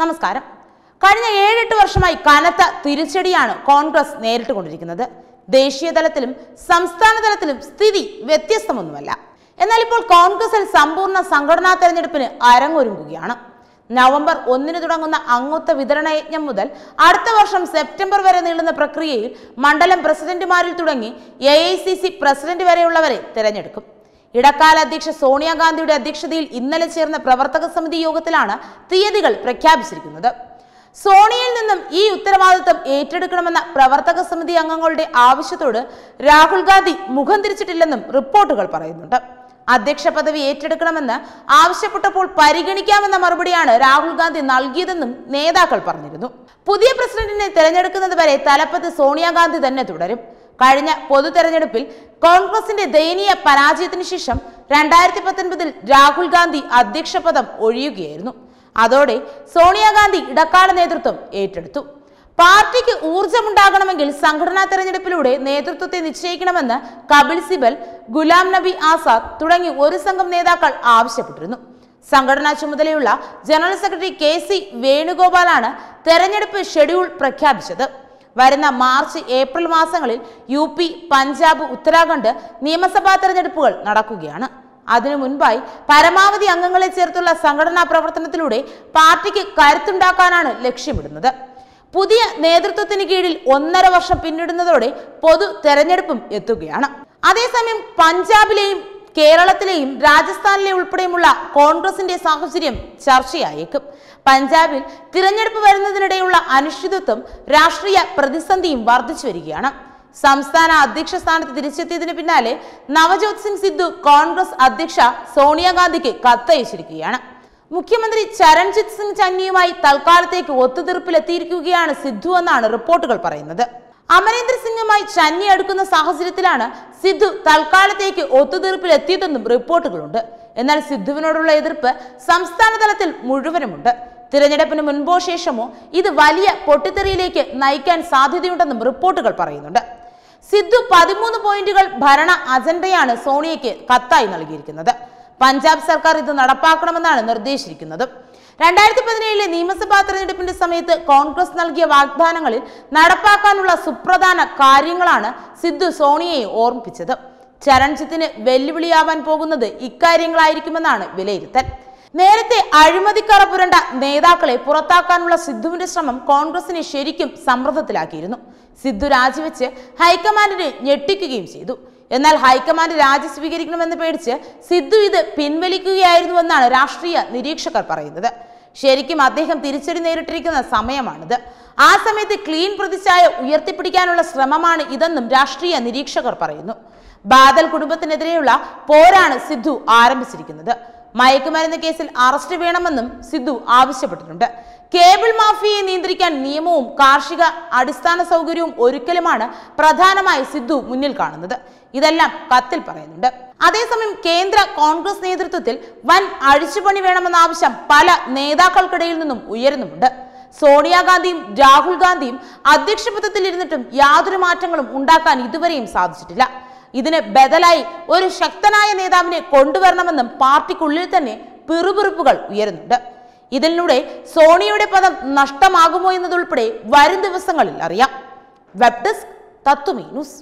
നമസ്കാരം. കഴിഞ്ഞ ഏഴെട്ട് വർഷമായി കനത്ത തിരിച്ചടിയാണ് കോൺഗ്രസ് നേരിട്ട് കൊണ്ടിരിക്കുന്നത് ദേശീയ തലത്തിലും സംസ്ഥാന തലത്തിലും സ്ഥിതി വ്യത്യസ്തമൊന്നുമല്ല. എന്നാൽ ഇപ്പോൾ കോൺഗ്രസിൽ സമ്പൂർണ സംഘടനാ തെരഞ്ഞെടുപ്പിന് അരങ്ങൊരുങ്ങുകയാണ്. നവംബർ ഒന്നിന് തുടങ്ങുന്ന അംഗത്വ വിതരണ യജ്ഞം മുതൽ അടുത്ത വർഷം സെപ്റ്റംബർ വരെ നീളുന്ന പ്രക്രിയയിൽ മണ്ഡലം പ്രസിഡന്റുമാരിൽ തുടങ്ങി എ പ്രസിഡന്റ് വരെയുള്ളവരെ തിരഞ്ഞെടുക്കും. ഇടക്കാല അധ്യക്ഷ സോണിയാഗാന്ധിയുടെ അധ്യക്ഷതയിൽ ഇന്നലെ ചേർന്ന പ്രവർത്തക സമിതി യോഗത്തിലാണ് തീയതികൾ പ്രഖ്യാപിച്ചിരിക്കുന്നത്. സോണിയയിൽ നിന്നും ഈ ഉത്തരവാദിത്തം ഏറ്റെടുക്കണമെന്ന പ്രവർത്തക സമിതി അംഗങ്ങളുടെ ആവശ്യത്തോട് രാഹുൽ ഗാന്ധി മുഖം തിരിച്ചിട്ടില്ലെന്നും റിപ്പോർട്ടുകൾ പറയുന്നുണ്ട്. അധ്യക്ഷ പദവി ഏറ്റെടുക്കണമെന്ന് ആവശ്യപ്പെട്ടപ്പോൾ പരിഗണിക്കാമെന്ന മറുപടിയാണ് രാഹുൽ ഗാന്ധി നൽകിയതെന്നും നേതാക്കൾ പറഞ്ഞിരുന്നു. പുതിയ പ്രസിഡന്റിനെ തെരഞ്ഞെടുക്കുന്നത് വരെ തലപ്പത്ത് സോണിയാഗാന്ധി തന്നെ തുടരും. കഴിഞ്ഞ പൊതു തെരഞ്ഞെടുപ്പിൽ കോൺഗ്രസിന്റെ ദയനീയ പരാജയത്തിന് ശേഷം രണ്ടായിരത്തി പത്തൊൻപതിൽ രാഹുൽ ഗാന്ധി അധ്യക്ഷ പദം ഒഴിയുകയായിരുന്നു. അതോടെ സോണിയാഗാന്ധി ഇടക്കാല നേതൃത്വം ഏറ്റെടുത്തു. പാർട്ടിക്ക് ഊർജമുണ്ടാകണമെങ്കിൽ സംഘടനാ തെരഞ്ഞെടുപ്പിലൂടെ നേതൃത്വത്തെ നിശ്ചയിക്കണമെന്ന് കപിൽ സിബൽ ഗുലാം നബി ആസാദ് തുടങ്ങി ഒരു സംഘം നേതാക്കൾ ആവശ്യപ്പെട്ടിരുന്നു. സംഘടനാ ചുമതലയുള്ള ജനറൽ സെക്രട്ടറി കെ സി വേണുഗോപാലാണ് തെരഞ്ഞെടുപ്പ് ഷെഡ്യൂൾ പ്രഖ്യാപിച്ചത്. വരുന്ന മാർച്ച് ഏപ്രിൽ മാസങ്ങളിൽ യു പി പഞ്ചാബ് ഉത്തരാഖണ്ഡ് നിയമസഭാ തെരഞ്ഞെടുപ്പുകൾ നടക്കുകയാണ്. അതിനു മുൻപായി പരമാവധി അംഗങ്ങളെ ചേർത്തുള്ള സംഘടനാ പ്രവർത്തനത്തിലൂടെ പാർട്ടിക്ക് കരുത്തുണ്ടാക്കാനാണ് ലക്ഷ്യമിടുന്നത്. പുതിയ നേതൃത്വത്തിന് കീഴിൽ ഒന്നര വർഷം പിന്നിടുന്നതോടെ പൊതു തെരഞ്ഞെടുപ്പും എത്തുകയാണ്. അതേസമയം പഞ്ചാബിലെയും കേരളത്തിലെയും രാജസ്ഥാനിലെ ഉൾപ്പെടെയുമുള്ള കോൺഗ്രസിന്റെ സാഹചര്യം ചർച്ചയായേക്കും. പഞ്ചാബിൽ തിരഞ്ഞെടുപ്പ് വരുന്നതിനിടെയുള്ള അനിശ്ചിതത്വം രാഷ്ട്രീയ പ്രതിസന്ധിയും വർദ്ധിച്ചു വരികയാണ്. സംസ്ഥാന അധ്യക്ഷ സ്ഥാനത്ത് തിരിച്ചെത്തിയതിന് പിന്നാലെ നവജോത് സിംഗ് സിദ്ധു കോൺഗ്രസ് അധ്യക്ഷ സോണിയാഗാന്ധിക്ക് കത്തയച്ചിരിക്കുകയാണ്. മുഖ്യമന്ത്രി ചരൺജിത് സിംഗ് ചന്നിയുമായി തൽക്കാലത്തേക്ക് ഒത്തുതീർപ്പിലെത്തിയിരിക്കുകയാണ് സിദ്ധു എന്നാണ് റിപ്പോർട്ടുകൾ പറയുന്നത്. അമരേന്ദ്ര സിംഗുമായി ചന്നി അടുക്കുന്ന സാഹചര്യത്തിലാണ് സിദ്ധു തൽക്കാലത്തേക്ക് ഒത്തുതീർപ്പിലെത്തിയതെന്നും റിപ്പോർട്ടുകളുണ്ട്. എന്നാൽ സിദ്ധുവിനോടുള്ള എതിർപ്പ് സംസ്ഥാന തലത്തിൽ മുഴുവനുമുണ്ട്. തിരഞ്ഞെടുപ്പിന് മുൻപോ ശേഷമോ ഇത് വലിയ പൊട്ടിത്തെറിയിലേക്ക് നയിക്കാൻ സാധ്യതയുണ്ടെന്നും റിപ്പോർട്ടുകൾ പറയുന്നുണ്ട്. സിദ്ധു പതിമൂന്ന് പോയിന്റുകൾ ഭരണ അജണ്ടയാണ് സോണിയയ്ക്ക് കത്തായി നൽകിയിരിക്കുന്നത്. പഞ്ചാബ് സർക്കാർ ഇത് നടപ്പാക്കണമെന്നാണ് നിർദ്ദേശിക്കുന്നത് രണ്ടായിരത്തി പതിനേഴിലെ നിയമസഭാ തെരഞ്ഞെടുപ്പിന്റെ സമയത്ത് കോൺഗ്രസ് നൽകിയ വാഗ്ദാനങ്ങളിൽ നടപ്പാക്കാനുള്ള സുപ്രധാന കാര്യങ്ങളാണ് സിദ്ധു സോണിയയെ ഓർമ്മിപ്പിച്ചത്. ചരൺജിത്തിന് വെല്ലുവിളിയാവാൻ പോകുന്നത് ഇക്കാര്യങ്ങളായിരിക്കുമെന്നാണ് വിലയിരുത്തൽ. നേരത്തെ അഴിമതിക്കറ പുരണ്ട നേതാക്കളെ പുറത്താക്കാനുള്ള സിദ്ധുവിന്റെ ശ്രമം കോൺഗ്രസിനെ ശരിക്കും സമ്മർദ്ദത്തിലാക്കിയിരുന്നു. സിദ്ധു രാജിവെച്ച് ഹൈക്കമാൻഡിനെ ഞെട്ടിക്കുകയും ചെയ്തു. എന്നാൽ ഹൈക്കമാൻഡ് രാജി സ്വീകരിക്കണമെന്ന് പേടിച്ച് സിദ്ധു ഇത് പിൻവലിക്കുകയായിരുന്നുവെന്നാണ് രാഷ്ട്രീയ നിരീക്ഷകർ പറയുന്നത്. ശരിക്കും അദ്ദേഹം തിരിച്ചടി നേരിട്ടിരിക്കുന്ന സമയമാണിത്. ആ സമയത്ത് ക്ലീൻ പ്രതിച്ഛായ ഉയർത്തിപ്പിടിക്കാനുള്ള ശ്രമമാണ് ഇതെന്നും രാഷ്ട്രീയ നിരീക്ഷകർ പറയുന്നു. ബാദൽ കുടുംബത്തിനെതിരെയുള്ള പോരാണ് സിദ്ധു ആരംഭിച്ചിരിക്കുന്നത്. മയക്കുമരുന്ന് കേസിൽ അറസ്റ്റ് വേണമെന്നും സിദ്ധു ആവശ്യപ്പെട്ടിട്ടുണ്ട്. കേബിൾ മാഫിയയെ നിയന്ത്രിക്കാൻ നിയമവും കാർഷിക അടിസ്ഥാന സൗകര്യവും ഒരുക്കലുമാണ് പ്രധാനമായി സിദ്ധു മുന്നിൽ കാണുന്നത്. ഇതെല്ലാം കത്തിൽ പറയുന്നുണ്ട്. അതേസമയം കേന്ദ്ര കോൺഗ്രസ് നേതൃത്വത്തിൽ വൻ അഴിച്ചുപണി വേണമെന്ന ആവശ്യം പല നേതാക്കൾക്കിടയിൽ നിന്നും ഉയരുന്നുമുണ്ട്. സോണിയാഗാന്ധിയും രാഹുൽ ഗാന്ധിയും അധ്യക്ഷ പദത്തിൽ ഇരുന്നിട്ടും യാതൊരു മാറ്റങ്ങളും ഉണ്ടാക്കാൻ ഇതുവരെയും സാധിച്ചിട്ടില്ല. ഇതിന് ബദലായി ഒരു ശക്തനായ നേതാവിനെ കൊണ്ടുവരണമെന്നും പാർട്ടിക്കുള്ളിൽ തന്നെ പിറുപിറുപ്പുകൾ ഉയരുന്നുണ്ട്. ഇതിലൂടെ സോണിയുടെ പദം നഷ്ടമാകുമോ എന്നതുൾപ്പെടെ വരും ദിവസങ്ങളിൽ അറിയാം. Web desk Tatwamayi news